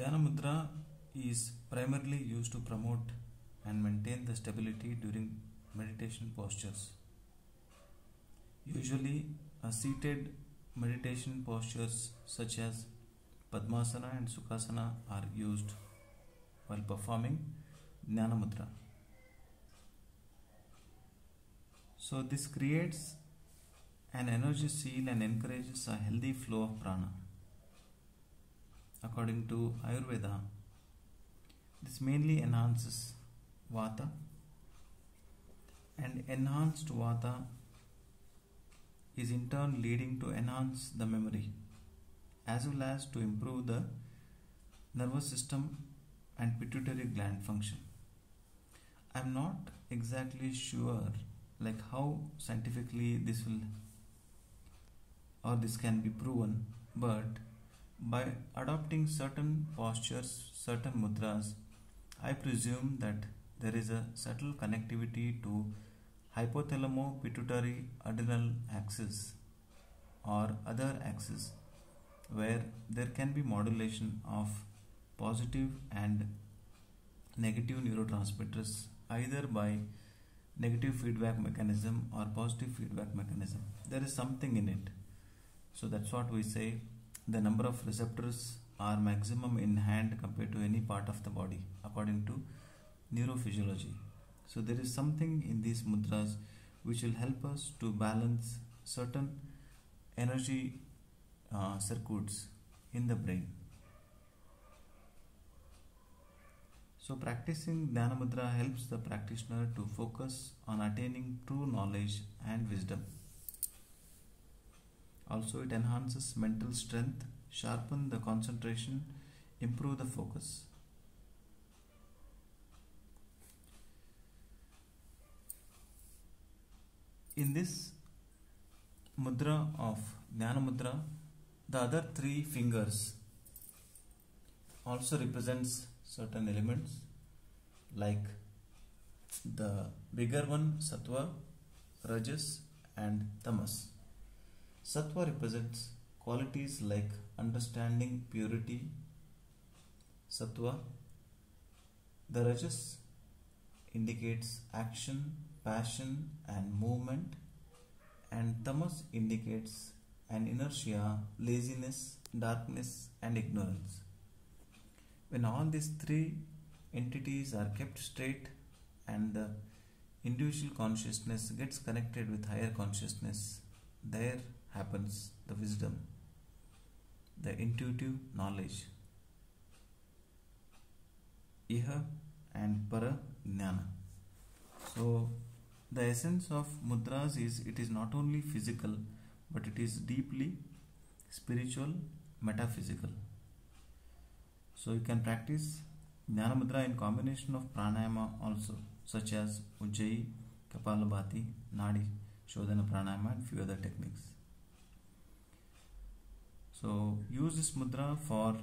Dhyana Mudra is primarily used to promote and maintain the stability during meditation postures. Usually, a seated meditation postures such as Padmasana and Sukhasana are used while performing Jnanamudra. So, this creates an energy seal and encourages a healthy flow of prana. According to Ayurveda, this mainly enhances Vata and enhanced Vata is in turn leading to enhance the memory as well as to improve the nervous system and pituitary gland function. I am not exactly sure like how scientifically this will or this can be proven but by adopting certain postures certain mudras i presume that there is a subtle connectivity to hypothalamo pituitary adrenal axis or other axis where there can be modulation of positive and negative neurotransmitters either by negative feedback mechanism or positive feedback mechanism. There is something in it. So that's what we say the number of receptors are maximum in hand compared to any part of the body according to neurophysiology so there is something in these mudras which will help us to balance certain energy uh, circuits in the brain So, practicing Dhyana Mudra helps the practitioner to focus on attaining true knowledge and wisdom. Also, it enhances mental strength, sharpen the concentration, improve the focus. In this mudra of Dhyana Mudra, the other three fingers also represents certain elements like the bigger one sattva rajas and tamas sattva represents qualities like understanding purity. Sattva the rajas indicates action passion and movement. And tamas indicates an inertia laziness darkness and ignorance. When all these three entities are kept straight and the individual consciousness gets connected with higher consciousness there happens the wisdom the intuitive knowledge iha and para jnana so the essence of mudras is it is not only physical but it is deeply spiritual metaphysical so you can practice Jnana Mudra in combination of pranayama also, such as Ujjayi, Kapalabhati, Nadi, Shodhana Pranayama, and few other techniques. So use this mudra for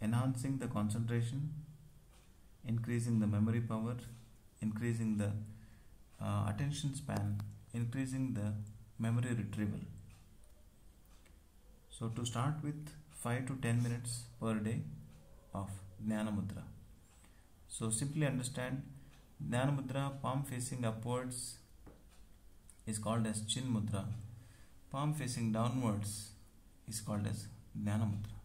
enhancing the concentration, increasing the memory power, increasing the uh, attention span, increasing the memory retrieval. So to start with 5 to 10 minutes per day of Jnana Mudra. So simply understand Jnana Mudra palm facing upwards is called as Chin Mudra. Palm facing downwards is called as Jnana Mudra.